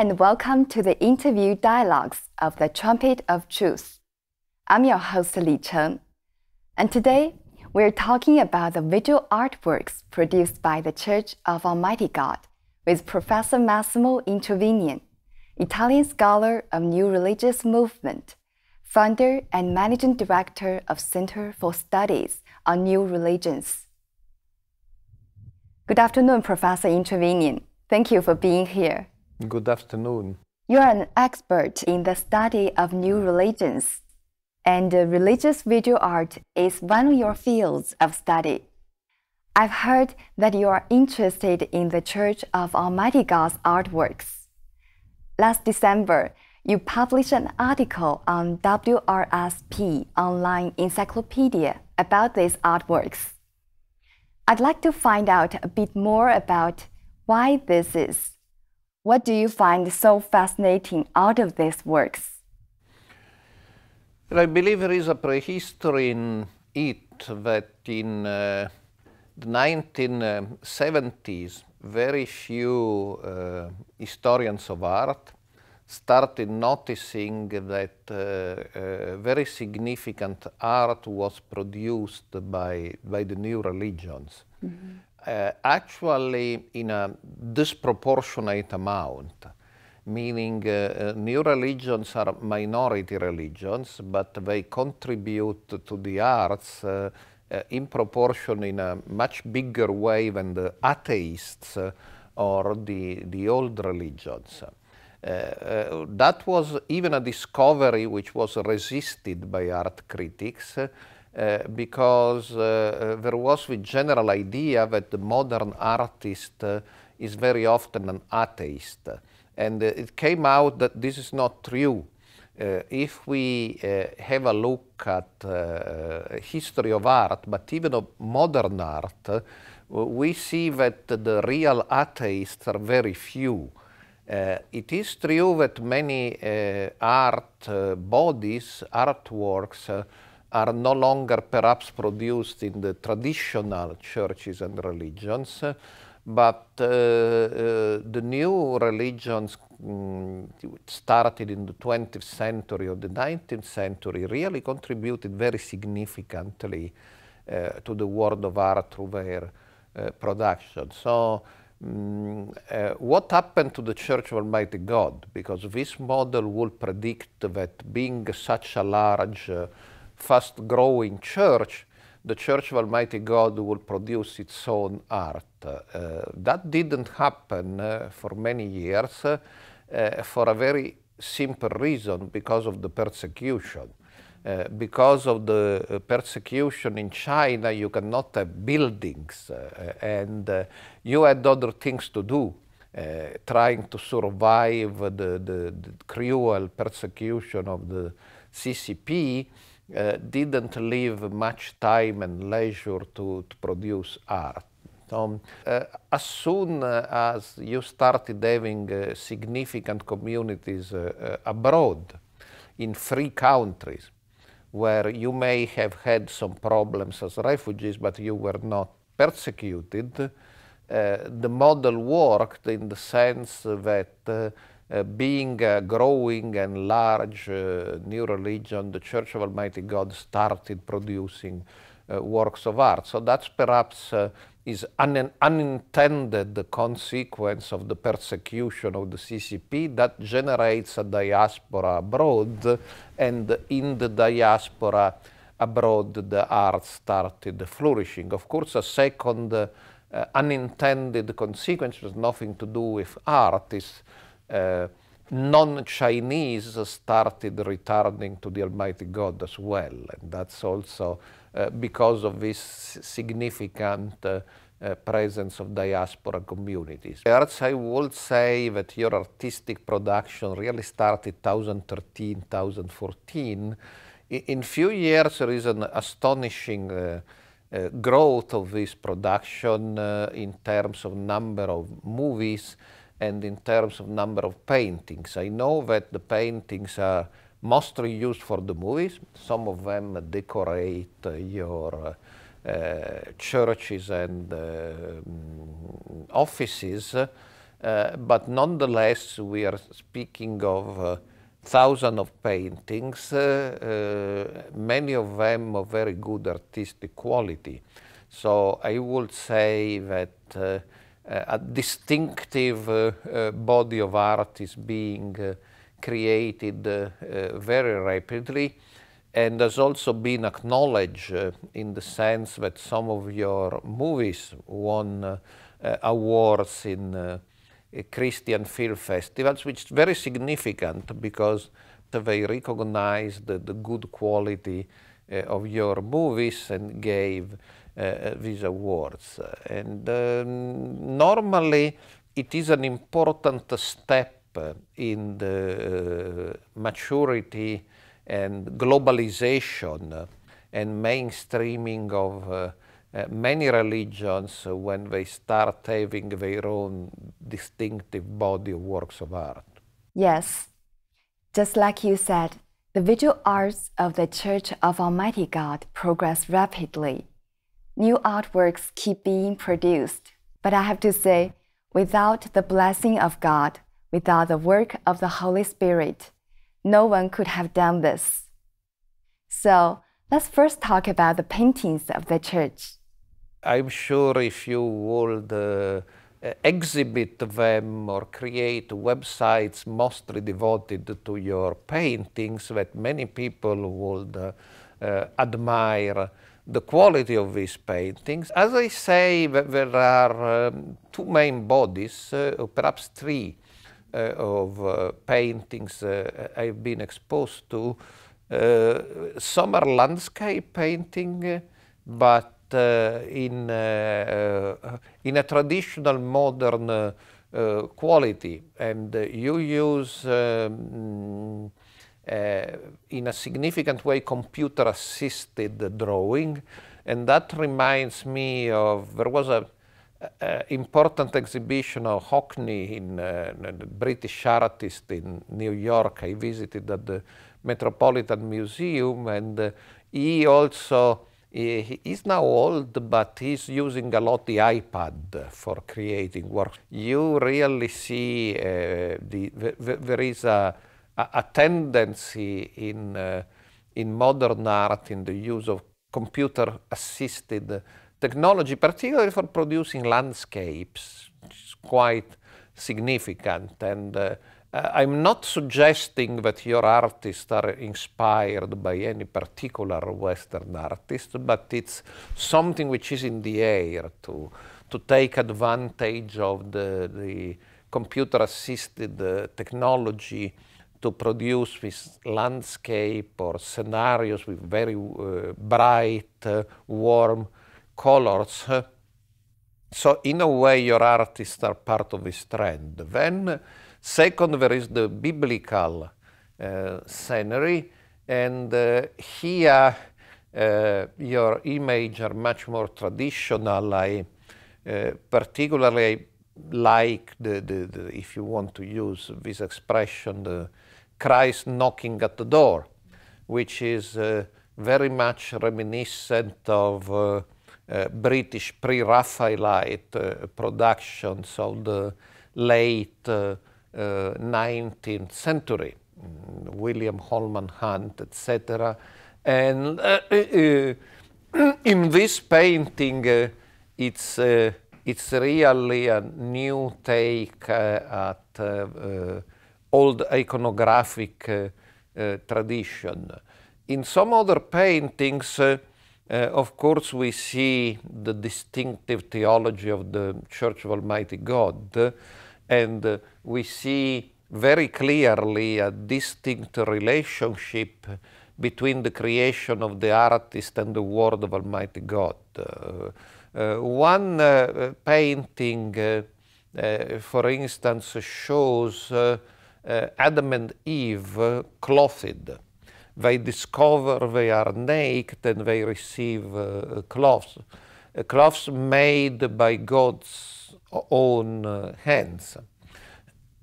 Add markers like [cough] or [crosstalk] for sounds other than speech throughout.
and welcome to the interview dialogues of the Trumpet of Truth. I'm your host, Li Cheng. And today, we're talking about the visual artworks produced by the Church of Almighty God with Professor Massimo Introvigne, Italian scholar of New Religious Movement, founder and managing director of Center for Studies on New Religions. Good afternoon, Professor Introvigne. Thank you for being here. Good afternoon. You are an expert in the study of new religions, and religious visual art is one of your fields of study. I've heard that you are interested in the Church of Almighty God's artworks. Last December, you published an article on WRSP Online Encyclopedia about these artworks. I'd like to find out a bit more about why this is. What do you find so fascinating out of these works? I believe there is a prehistory in it that in uh, the 1970s, very few uh, historians of art started noticing that uh, uh, very significant art was produced by, by the new religions. Mm -hmm. Uh, actually, in a disproportionate amount, meaning uh, uh, new religions are minority religions, but they contribute to the arts uh, in proportion in a much bigger way than the atheists or the, the old religions. Uh, uh, that was even a discovery which was resisted by art critics uh, because there was the general idea that the modern artist is very often an atheist. And it came out that this is not true. Uh, if we uh, have a look at uh, history of art, but even of modern art, we see that the real atheists are very few. Uh, it is true that many uh, art uh, bodies, artworks, are no longer perhaps produced in the traditional churches and religions, but the new religions um, started in the 20th century or the 19th century really contributed very significantly uh, to the world of art through their uh, production. So Mm, uh, what happened to the Church of Almighty God? Because this model will predict that being such a large, uh, fast growing church, the Church of Almighty God will produce its own art. Uh, that didn't happen uh, for many years uh, for a very simple reason because of the persecution. Uh, because of the uh, persecution in China, you cannot have buildings, uh, and you had other things to do, trying to survive the, the, the, cruel persecution of the CCP. Uh, didn't leave much time and leisure to, to produce art. So, as soon uh, as you started having significant communities abroad in free countries, where you may have had some problems as refugees, but you were not persecuted. Uh, the model worked in the sense that uh, uh, being a growing and large uh, new religion, the Church of Almighty God started producing uh, works of art. So that's perhaps uh, is an unintended consequence of the persecution of the CCP that generates a diaspora abroad, and in the diaspora abroad, the art started flourishing. Of course, a second uh, unintended consequence has nothing to do with art is uh, non-Chinese started returning to the Almighty God as well, and that's also uh, because of this significant uh, uh, presence of diaspora communities. Perhaps I would say that your artistic production really started 2013, 2014. In few years there is an astonishing uh, uh, growth of this production uh, in terms of number of movies and in terms of number of paintings. I know that the paintings are mostly used for the movies. Some of them decorate uh, your uh, churches and uh, offices. Uh, but nonetheless, we are speaking of uh, thousands of paintings, uh, uh, many of them of very good artistic quality. So I would say that uh, a distinctive body of art is being created very rapidly. And has also been acknowledged uh, in the sense that some of your movies won uh, awards in Christian film festivals, which is very significant because they recognized the, the good quality uh, of your movies and gave uh, these awards. And um, normally it is an important step in the uh, maturity and globalization and mainstreaming of uh, uh, many religions, uh, when they start having their own distinctive body of works of art. Yes, just like you said, the visual arts of the Church of Almighty God progress rapidly. New artworks keep being produced. But I have to say, without the blessing of God, without the work of the Holy Spirit, no one could have done this. So let's first talk about the paintings of the church. I'm sure if you would uh, exhibit them or create websites mostly devoted to your paintings, that many people would uh, uh, admire the quality of these paintings. As I say, there are um, two main bodies, uh, or perhaps three, uh, of uh, paintings I've been exposed to. some are landscape painting, but uh, in, uh, uh, in a traditional modern quality and you use um, in a significant way computer assisted drawing and that reminds me of there was a uh, important exhibition of Hockney in uh, British artist in New York. I visited at the Metropolitan Museum and uh, he also he is now old, but he's using a lot the iPad for creating work. You really see uh, the, the, there is a, a, tendency in, uh, in modern art in the use of computer-assisted technology, particularly for producing landscapes, which is quite significant. And uh, I'm not suggesting that your artists are inspired by any particular Western artist, but it's something which is in the air to, to take advantage of the, the computer-assisted uh, technology to produce this landscape or scenarios with very uh, bright, uh, warm colors. So in a way, your artists are part of this trend. Then Second, there is the biblical uh, scenery, and uh, here uh, your images are much more traditional. I particularly like the, the, the, if you want to use this expression, the Christ knocking at the door, which is uh, very much reminiscent of uh, British pre-Raphaelite productions of the late 19th uh, century, mm, William Holman Hunt, etc. And uh, uh, [clears throat] in this painting, it's it's really a new take uh, at uh, old iconographic uh, tradition. In some other paintings, of course, we see the distinctive theology of the Church of Almighty God, and uh, we see very clearly a distinct relationship between the creation of the artist and the word of Almighty God. Uh, uh, one uh, painting, uh, uh, for instance, shows Adam and Eve clothed. They discover they are naked and they receive clothes, clothes made by God's own hands.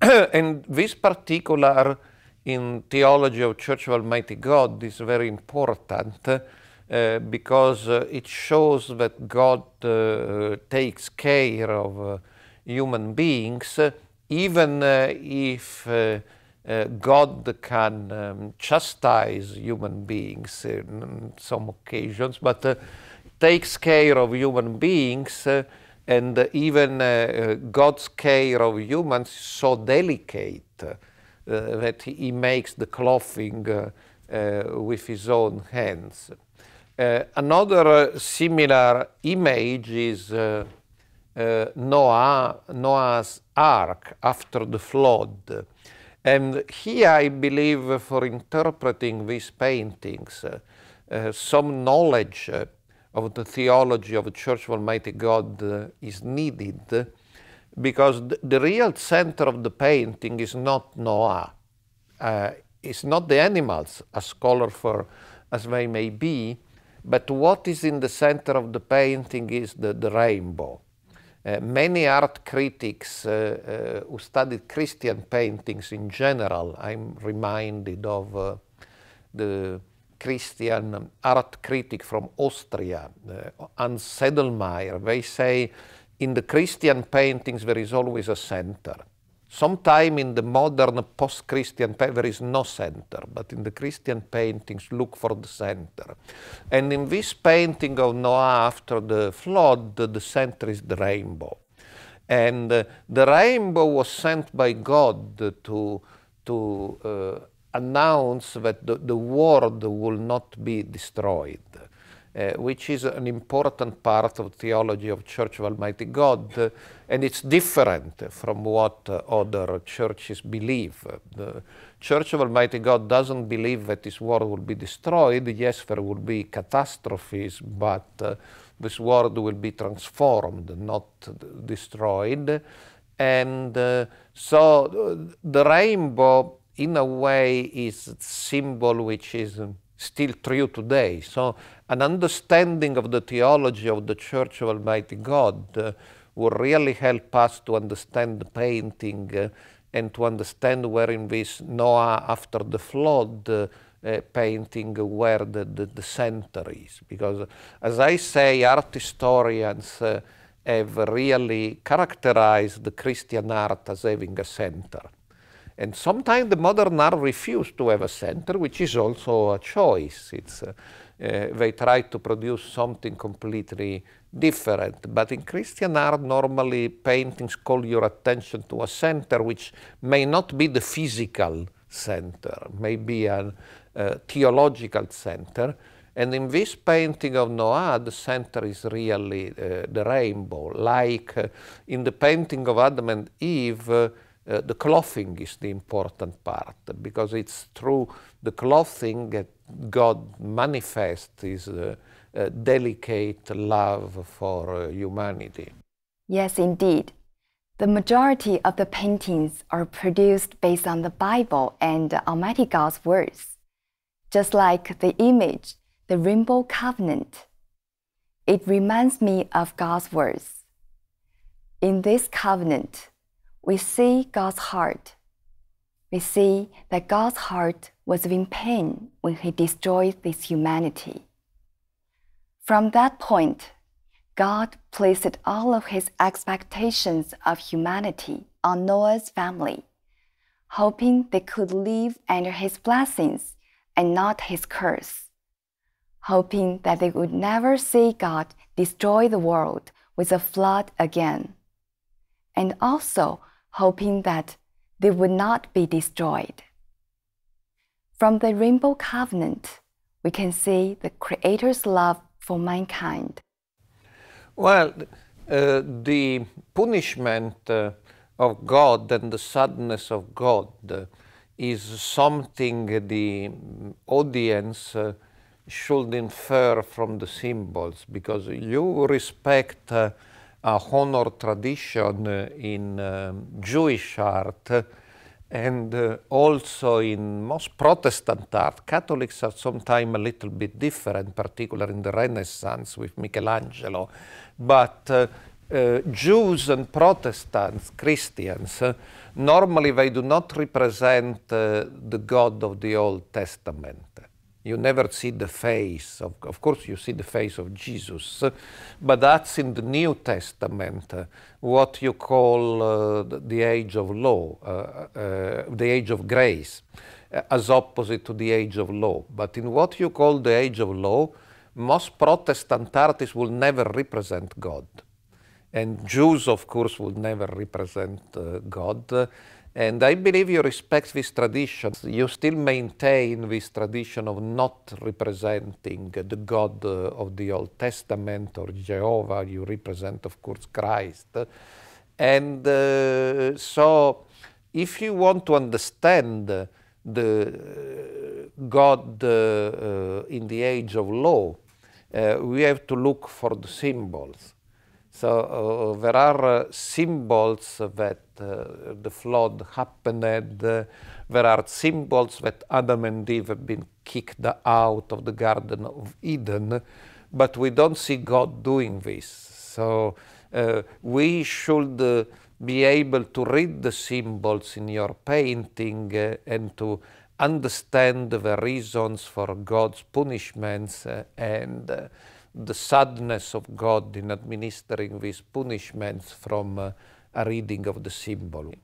[clears throat] and this particular in theology of Church of Almighty God is very important uh, because uh, it shows that God uh, takes care of human beings even uh, if uh, uh, God can um, chastise human beings in some occasions, but takes care of human beings and even uh, God's care of humans is so delicate uh, that he makes the clothing uh, with his own hands. another similar image is Noah, Noah's ark after the flood. And here I believe for interpreting these paintings, uh, some knowledge uh, of the theology of the Church of Almighty God uh, is needed because the, the, real center of the painting is not Noah. Uh, it's not the animals, as colorful as they may be, but what is in the center of the painting is the, the rainbow. Uh, many art critics uh, uh, who studied Christian paintings in general, I'm reminded of uh, the Christian art critic from Austria, uh, Hans Sedlmayr, they say in the Christian paintings there is always a center. Sometime in the modern post-Christian there is no center, but in the Christian paintings look for the center. And in this painting of Noah after the flood, the center is the rainbow. And uh, the rainbow was sent by God to, to uh, announce that the, the world will not be destroyed, uh, which is an important part of theology of Church of Almighty God, uh, and it's different from what uh, other churches believe. The Church of Almighty God doesn't believe that this world will be destroyed. Yes, there will be catastrophes, but uh, this world will be transformed, not destroyed. And uh, so uh, the rainbow in a way is a symbol which is still true today. So an understanding of the theology of the Church of Almighty God uh, will really help us to understand the painting uh, and to understand where in this Noah after the flood uh, uh painting where the, the, the, center is. Because as I say, art historians uh, have really characterized the Christian art as having a center. And sometimes the modern art refuse to have a center, which is also a choice. It's, uh, uh, they try to produce something completely different. But in Christian art, normally paintings call your attention to a center which may not be the physical center, may be a, a theological center. And in this painting of Noah, the center is really uh, the rainbow. Like uh, in the painting of Adam and Eve, uh, the clothing is the important part because it's through the clothing that God manifests his uh, uh, delicate love for uh, humanity. Yes, indeed. The majority of the paintings are produced based on the Bible and Almighty God's words, just like the image, the Rainbow Covenant. It reminds me of God's words. In this covenant, we see God's heart. We see that God's heart was in pain when He destroyed this humanity. From that point, God placed all of His expectations of humanity on Noah's family, hoping they could live under His blessings and not His curse, hoping that they would never see God destroy the world with a flood again, and also hoping that they would not be destroyed. From the Rainbow Covenant, we can see the Creator's love for mankind. Well, uh, the punishment uh, of God and the sadness of God uh, is something the audience uh, should infer from the symbols because you respect uh, honor tradition in um, Jewish art and uh, also in most Protestant art. Catholics are sometimes a little bit different, particularly in the Renaissance with Michelangelo. But uh, uh, Jews and Protestants, Christians, uh, normally they do not represent uh, the God of the Old Testament. You never see the face of, of course, you see the face of Jesus, but that's in the New Testament, uh, what you call uh, the age of law, uh, uh, the age of grace, uh, as opposite to the age of law. But in what you call the age of law, most Protestant artists will never represent God. And Jews, of course, will never represent uh, God. And I believe you respect this tradition. You still maintain this tradition of not representing the God uh, of the Old Testament or Jehovah. You represent, of course, Christ. And uh, so, if you want to understand the God uh, uh, in the age of law, uh, we have to look for the symbols. So uh, there are uh, symbols that uh, the flood happened. there are symbols that Adam and Eve have been kicked out of the Garden of Eden, but we don't see God doing this. So we should be able to read the symbols in your painting uh, and to understand the reasons for God's punishments uh, and uh, the sadness of God in administering these punishments from uh, a reading of the symbol.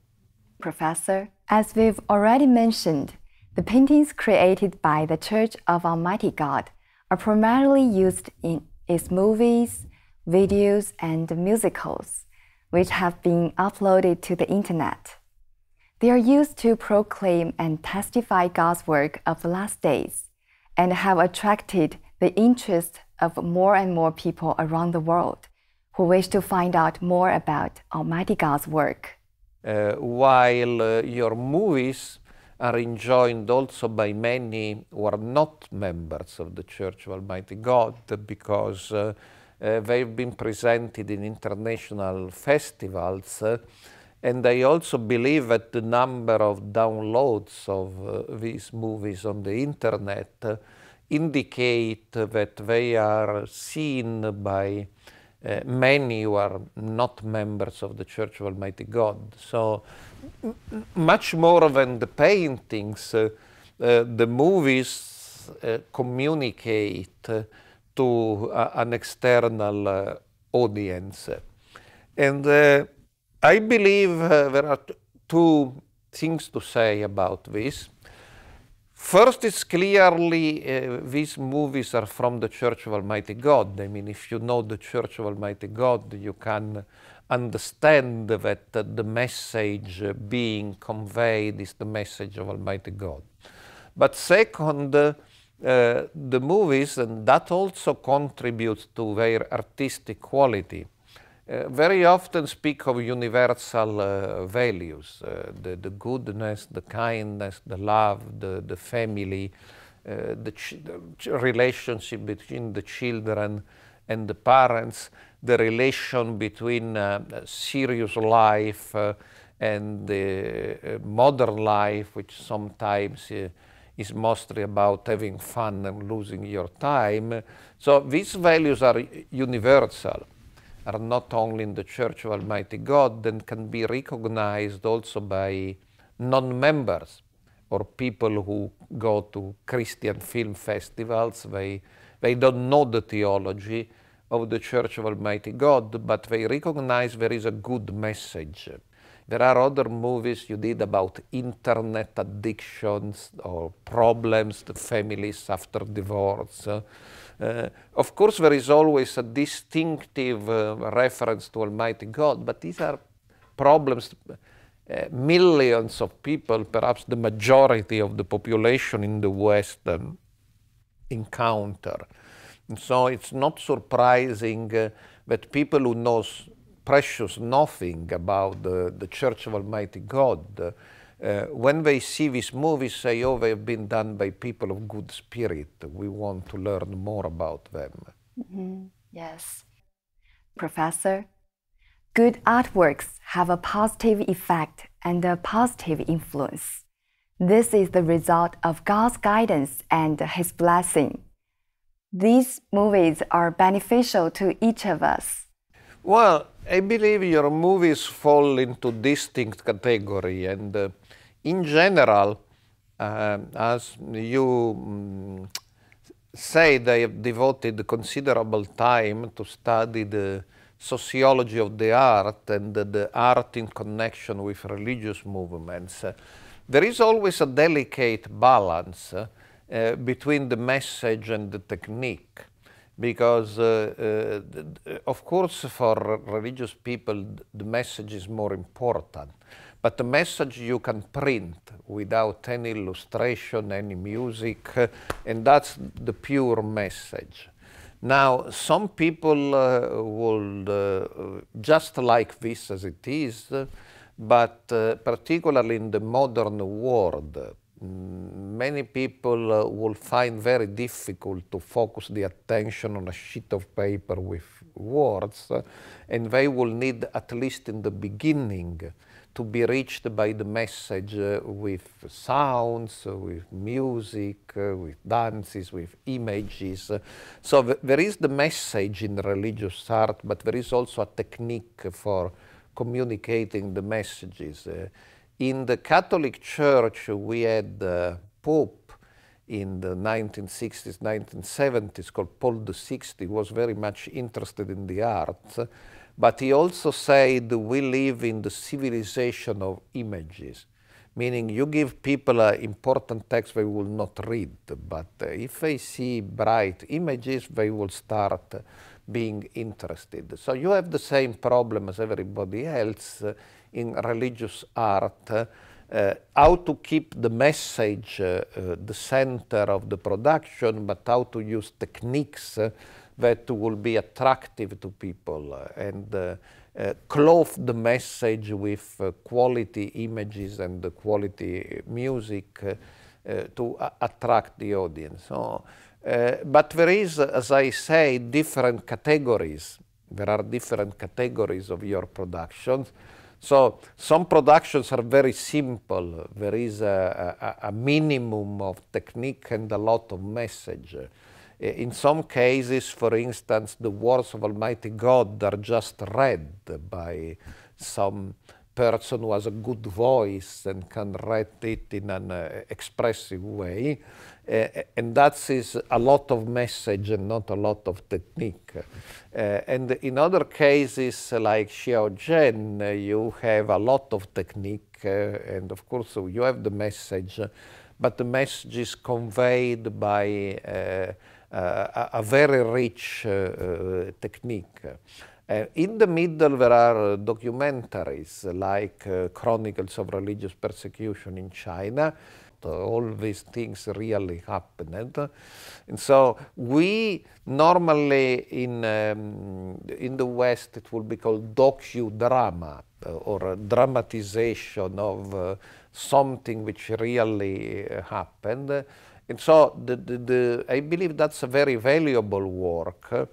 Professor, as we've already mentioned, the paintings created by the Church of Almighty God are primarily used in its movies, videos, and musicals, which have been uploaded to the internet. They are used to proclaim and testify God's work of the last days and have attracted the interest of more and more people around the world who wish to find out more about Almighty God's work. Uh, while uh, your movies are enjoyed also by many who are not members of the Church of Almighty God because uh, uh they've been presented in international festivals. Uh, and I also believe that the number of downloads of uh, these movies on the internet indicate that they are seen by uh, many who are not members of the Church of Almighty God. So, much more than the paintings, uh, uh, the movies uh, communicate to an external uh, audience. And uh, I believe there are two things to say about this. First, it's clearly uh, these movies are from the Church of Almighty God. I mean, if you know the Church of Almighty God, you can understand that uh, the message uh, being conveyed is the message of Almighty God. But second, uh, the movies, and that also contributes to their artistic quality. Uh, very often speak of universal uh, values, uh, the, the goodness, the kindness, the love, the, the family, uh, the, the, relationship between the children and the parents, the relation between uh, serious life uh, and the modern life, which sometimes is mostly about having fun and losing your time. So these values are universal are not only in the Church of Almighty God and can be recognized also by non-members or people who go to Christian film festivals. They, they don't know the theology of the Church of Almighty God, but they recognize there is a good message. There are other movies you did about internet addictions or problems, to families after divorce. Uh, of course, there is always a distinctive uh, reference to Almighty God, but these are problems uh, millions of people, perhaps the majority of the population in the West um, encounter. And so it's not surprising uh, that people who know precious nothing about the, the Church of Almighty God uh, when they see these movies, say, oh, they've been done by people of good spirit. We want to learn more about them. Mm-hmm. Yes. Professor, good artworks have a positive effect and a positive influence. This is the result of God's guidance and His blessing. These movies are beneficial to each of us. Well, I believe your movies fall into distinct category and uh, in general, uh, as you um, say they have devoted considerable time to study the sociology of the art and the, the art in connection with religious movements. Uh, there is always a delicate balance uh, between the message and the technique because uh, uh, of course for religious people the message is more important. But the message you can print without any illustration any music uh, and that's the pure message. Now some people uh, will uh, just like this as it is but uh, particularly in the modern world many people uh, will find very difficult to focus the attention on a sheet of paper with words, uh, and they will need, at least in the beginning, to be reached by the message uh, with sounds, uh, with music, uh, with dances, with images. so th there is the message in religious art, but there is also a technique for communicating the messages. In the Catholic Church, we had the Pope in the 1960s, 1970s, called Paul VI, he was very much interested in the arts, but he also said we live in the civilization of images, meaning you give people an important text they will not read, but if they see bright images, they will start being interested. So you have the same problem as everybody else in religious art, uh, how to keep the message uh, uh, the center of the production, but how to use techniques that will be attractive to people and uh, clothe the message with uh, quality images and quality music uh, to attract the audience. So, but there is, as I say, different categories. There are different categories of your productions. So some productions are very simple. There is a, a, a, minimum of technique and a lot of message. In some cases, for instance, the words of Almighty God are just read by some person who has a good voice and can write it in an uh, expressive way. Uh, and that is a lot of message and not a lot of technique. Uh, and in other cases, like Xiaozhen, you have a lot of technique, and of course, you have the message, but the message is conveyed by a, very rich technique. Uh, in the middle, there are documentaries like uh, Chronicles of Religious Persecution in China, all these things really happened. And so we normally in, um, in the West it will be called docudrama or dramatization of uh, something which really happened. And so the, the, the, I believe that's a very valuable work.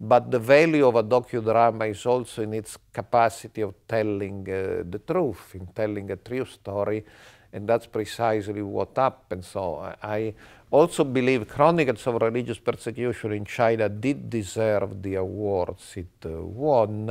But the value of a docudrama is also in its capacity of telling uh, the truth, in telling a true story and that's precisely what happened. So I also believe Chronicles of Religious Persecution in China did deserve the awards it uh, won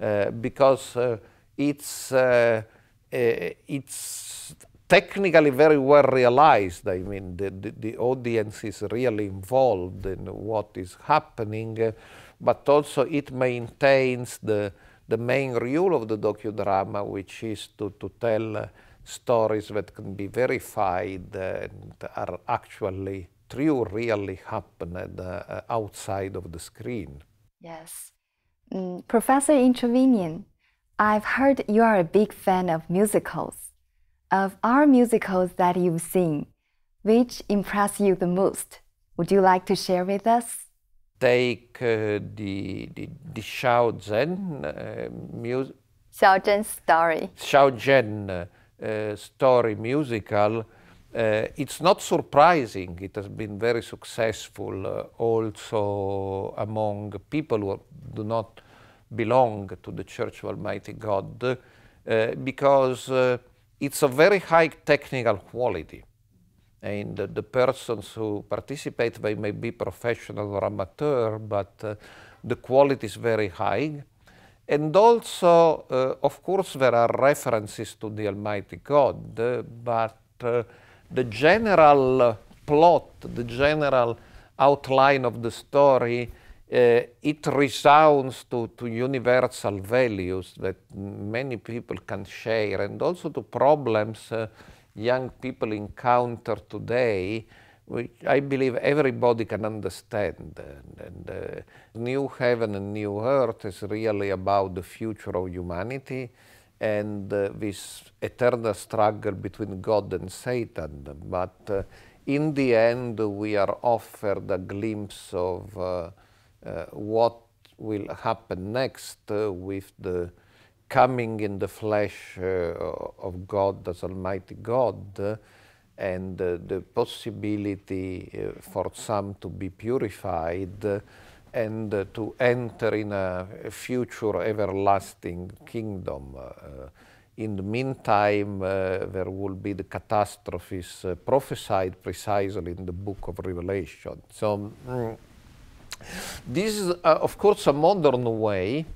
uh, because uh, it's, uh, it's technically very well realized. I mean, the, the, the, audience is really involved in what is happening, but also it maintains the, the main rule of the docudrama, which is to, to tell stories that can be verified and are actually true, really happened uh, outside of the screen. Yes. Mm, Professor Introvigne, I've heard you are a big fan of musicals. Of our musicals that you've seen, which impressed you the most? Would you like to share with us? Take uh, the, the, the Xiaozhen uh, music. Xiaozhen story. Xiaozhen uh, uh, story musical, uh, it's not surprising. It has been very successful uh, also among people who do not belong to the Church of Almighty God because it's a very high technical quality and uh, the persons who participate, they may be professional or amateur, but uh, the quality is very high. And also, uh, of course, there are references to the Almighty God, uh, but uh, the general plot, the general outline of the story, uh, it resounds to, to universal values that many people can share and also to problems uh, young people encounter today, which I believe everybody can understand. And, and uh, New Heaven and New Earth is really about the future of humanity and uh, this eternal struggle between God and Satan. But uh, in the end, we are offered a glimpse of uh, uh, what will happen next uh, with the coming in the flesh of God as Almighty God and the possibility for some to be purified and uh, to enter in a future everlasting kingdom. Uh, in the meantime, uh, there will be the catastrophes prophesied precisely in the book of Revelation. So, mm, this is, uh, of course, a modern way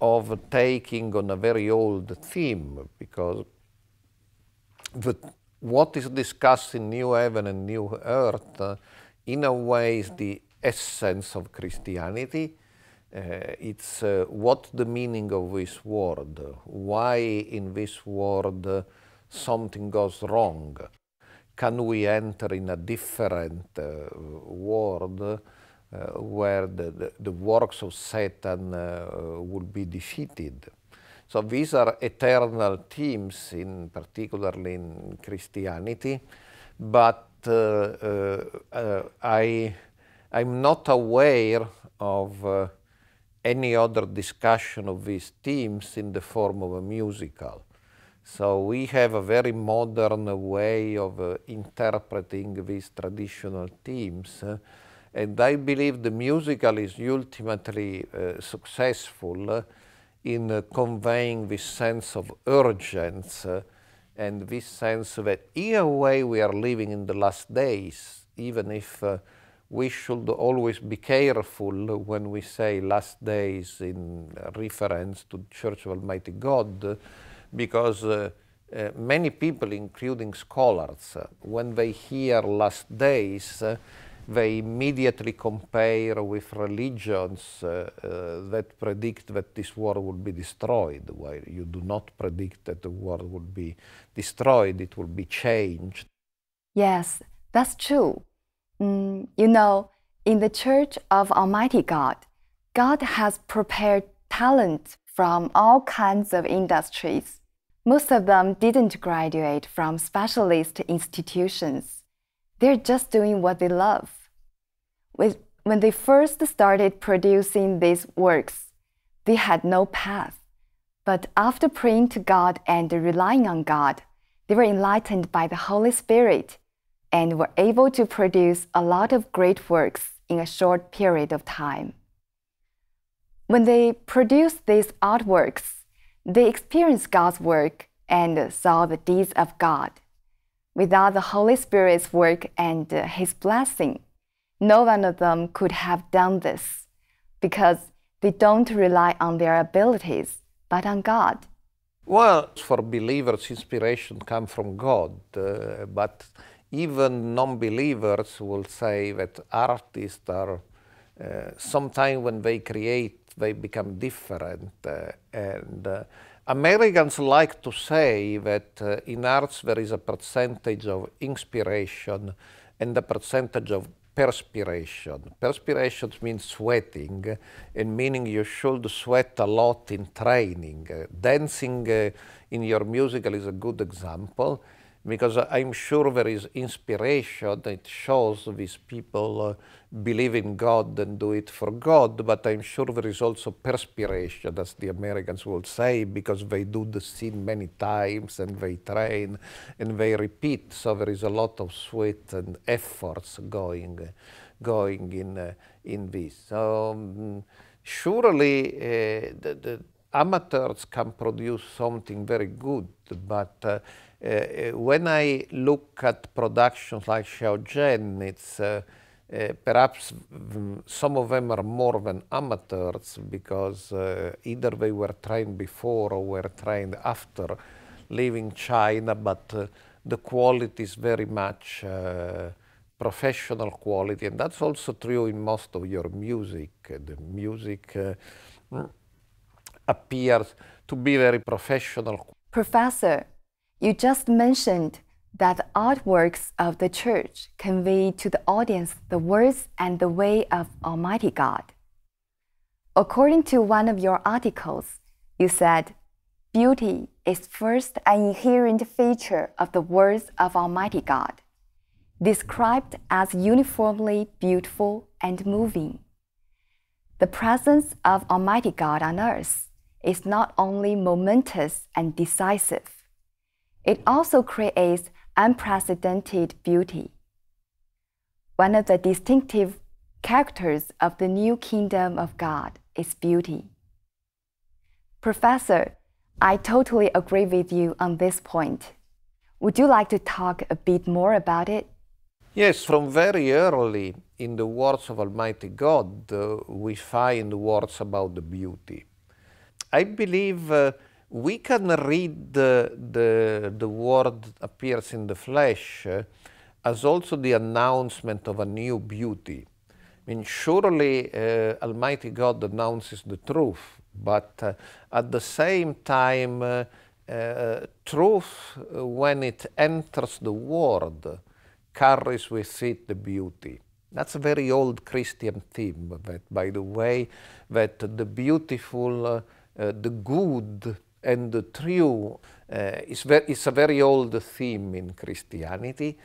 of taking on a very old theme because the, what is discussed in New Heaven and New Earth, uh, in a way, is the essence of Christianity. Uh, it's uh, what the meaning of this word, why in this word uh, something goes wrong. Can we enter in a different uh, world uh, where the, the, the, works of Satan uh, will be defeated. So these are eternal themes, in particularly in Christianity, but uh, I, I'm not aware of any other discussion of these themes in the form of a musical. So we have a very modern way of uh, interpreting these traditional themes. Uh, and I believe the musical is ultimately uh, successful uh, in uh, conveying this sense of urgency uh, and this sense that in a way we are living in the last days, even if uh, we should always be careful when we say last days in reference to the Church of Almighty God, because uh, many people, including scholars, when they hear last days, they immediately compare with religions uh, uh, that predict that this world will be destroyed, while you do not predict that the world will be destroyed, it will be changed. Yes, that's true. Mm, you know, in the Church of Almighty God, God has prepared talent from all kinds of industries. Most of them didn't graduate from specialist institutions. They're just doing what they love. When they first started producing these works, they had no path. But after praying to God and relying on God, they were enlightened by the Holy Spirit and were able to produce a lot of great works in a short period of time. When they produced these artworks, they experienced God's work and saw the deeds of God. Without the Holy Spirit's work and His blessing, no one of them could have done this because they don't rely on their abilities, but on God. Well, for believers, inspiration comes from God, uh, but even non-believers will say that artists are uh, sometimes when they create, they become different, uh, and uh, Americans like to say that uh, in arts there is a percentage of inspiration and a percentage of perspiration. Perspiration means sweating, and meaning you should sweat a lot in training. Uh, dancing uh, in your musical is a good example because I'm sure there is inspiration. It shows these people uh, believe in God and do it for God, but I'm sure there is also perspiration, as the Americans would say, because they do the scene many times and they train and they repeat. So there is a lot of sweat and efforts going, going in, uh, in this. So um, surely uh, the, the amateurs can produce something very good, but uh, when I look at productions like Xiaozhen, it's uh, uh, perhaps some of them are more than amateurs because uh, either they were trained before or were trained after leaving China, but uh, the quality is very much uh, professional quality, and that's also true in most of your music. The music uh, appears to be very professional. Professor, you just mentioned that artworks of the church convey to the audience the words and the way of Almighty God. According to one of your articles, you said, Beauty is first an inherent feature of the words of Almighty God, described as uniformly beautiful and moving. The presence of Almighty God on earth is not only momentous and decisive, it also creates unprecedented beauty. One of the distinctive characters of the new kingdom of God is beauty. Professor, I totally agree with you on this point. Would you like to talk a bit more about it? Yes, from very early in the words of Almighty God, uh, we find words about the beauty. I believe uh, we can read the, the, the word appears in the flesh uh, as also the announcement of a new beauty. I mean, surely uh, Almighty God announces the truth, but uh, at the same time, uh, uh, truth, uh, when it enters the world, carries with it the beauty. That's a very old Christian theme, that, by the way, that the beautiful, the good, and the true uh, is, is, a very old theme in Christianity.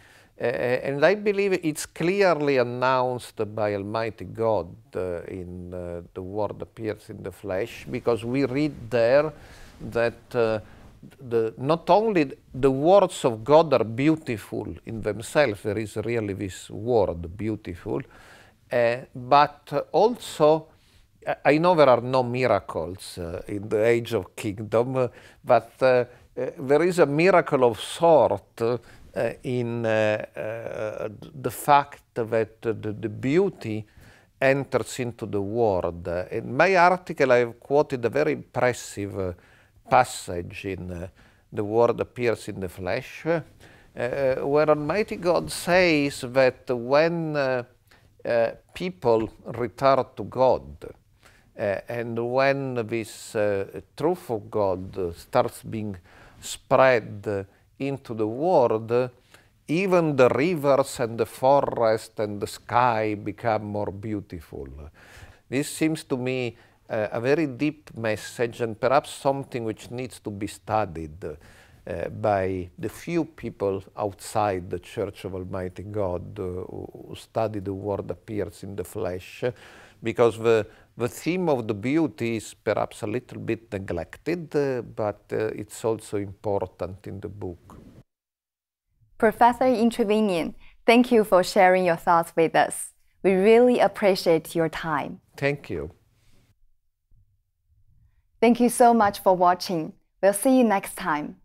Uh, and I believe it's clearly announced by Almighty God uh, in uh, the Word appears in the flesh, because we read there that uh, the, not only the words of God are beautiful in themselves, there is really this word beautiful, uh, but also I know there are no miracles uh, in the age of kingdom, uh, but uh, uh there is a miracle of sort uh, in uh, the fact that the, the, beauty enters into the world. In my article, I have quoted a very impressive passage in The Word Appears in the Flesh, where Almighty God says that when people return to God, uh, and when this uh, truth of God starts being spread into the world, even the rivers and the forest and the sky become more beautiful. This seems to me uh, a very deep message and perhaps something which needs to be studied uh, by the few people outside the Church of Almighty God uh, who study the Word appears in the flesh, because the the theme of the beauty is perhaps a little bit neglected, uh, but uh, it's also important in the book. Professor Introvigne, thank you for sharing your thoughts with us. We really appreciate your time. Thank you. Thank you so much for watching. We'll see you next time.